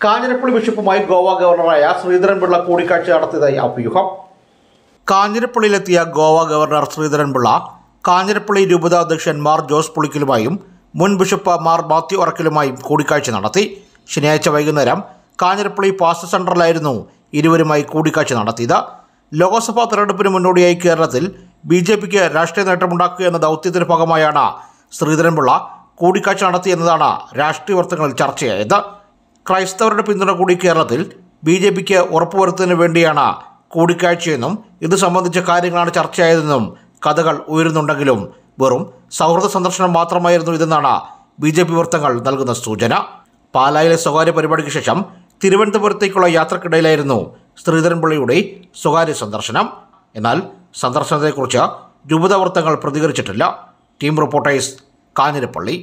കാഞ്ഞിരപ്പള്ളി ബിഷപ്പുമായി ഗോവ ഗവർണറായ ശ്രീധരൻപിള്ള കൂടിക്കാഴ്ച നടത്തിയതായി അഭ്യൂഹം കാഞ്ഞിരപ്പള്ളിയിലെത്തിയ ഗോവ ഗവർണർ ശ്രീധരൻപിള്ള കാഞ്ഞിരപ്പള്ളി രൂപത അധ്യക്ഷൻ മാർ ജോസ് പുളിക്കലുമായും മുൻ ബിഷപ്പ് മാർ മാത്യു ഉറക്കലുമായും കൂടിക്കാഴ്ച നടത്തി. ശനിയാഴ്ച വൈകുന്നേരം കാഞ്ഞിരപ്പള്ളി പാസ്റ്റർ സെന്ററിലായിരുന്നു ഇരുവരുമായി കൂടിക്കാഴ്ച നടത്തിയത്. ലോക്സഭാ തെരഞ്ഞെടുപ്പിന് മുന്നോടിയായി കേരളത്തിൽ ബി ജെ പിക്ക് രാഷ്ട്രീയ നേട്ടമുണ്ടാക്കുക എന്ന ദൗത്യത്തിന്റെ ഭാഗമായാണ് ശ്രീധരൻപിള്ള കൂടിക്കാഴ്ച നടത്തിയെന്നതാണ് രാഷ്ട്രീയ വൃത്തങ്ങളിൽ ചർച്ചയായത്. ക്രൈസ്തവരുടെ പിന്തുണ കൂടി കേരളത്തിൽ ബി ജെ പിക്ക് ഉറപ്പുവരുത്തുന്നതിന് വേണ്ടിയാണ് കൂടിക്കാഴ്ചയെന്നും ഇത് സംബന്ധിച്ച കാര്യങ്ങളാണ് ചർച്ചയായതെന്നും കഥകൾ ഉയരുന്നുണ്ടെങ്കിലും വെറും സൗഹൃദ സന്ദർശനം മാത്രമായിരുന്നു ഇതെന്നാണ് ബി ജെ പി വൃത്തങ്ങൾ നൽകുന്ന സൂചന. പാലായിലെ സ്വകാര്യ പരിപാടിക്ക് ശേഷം തിരുവനന്തപുരത്തേക്കുള്ള യാത്രക്കിടയിലായിരുന്നു ശ്രീധരൻപിള്ളയുടെ സ്വകാര്യ സന്ദർശനം. എന്നാൽ സന്ദർശനത്തെക്കുറിച്ച് രൂപത വൃത്തങ്ങൾ പ്രതികരിച്ചിട്ടില്ല. Team reporters Kanjirappally.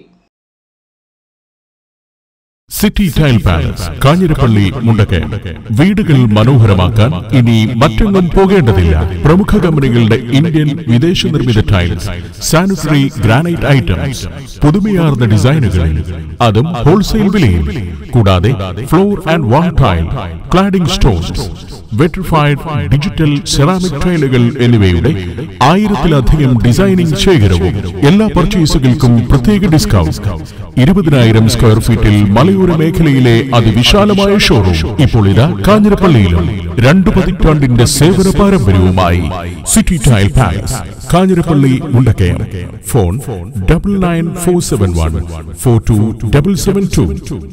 City tile palace Kanjirappally Mundakayam. വീടുകൾ മനോഹരമാക്കാൻ ഇനി മറ്റെങ്ങും പോകേണ്ടതില്ല. പ്രമുഖ കമ്പനികളുടെ ഇന്ത്യൻ വിദേശ നിർമ്മിത ടൈൽസ് സാനിറ്ററി ഗ്രാനൈറ്റ് ഐറ്റംസ് പുതുമയാർന്ന ഡിസൈനുകളിൽ അതും ഹോൾസെയിൽ വിലയിൽ. കൂടാതെ floor and wall tile cladding stones vitrified digital ceramic ടൈലുകൾ എന്നിവയുടെ ആയിരത്തിലധികം ഡിസൈനിംഗ് ശേഖരവും എല്ലാ പർച്ചേസുകൾക്കും പ്രത്യേക ഡിസ്കൗണ്ട്. ഇരുപതിനായിരം സ്ക്വയർ ഫീറ്റിൽ മലയോര മേഖലയിലെ അതിവിശാലമായ ഷോറൂം ഇപ്പോൾ ഇതാ കാഞ്ഞിരപ്പള്ളിയിലും. രണ്ടു പതിറ്റാണ്ടിന്റെ സേവന പാരമ്പര്യവുമായി city tile palace Kanjirappally Mundakayam. Phone double nine four seven one four two double seven two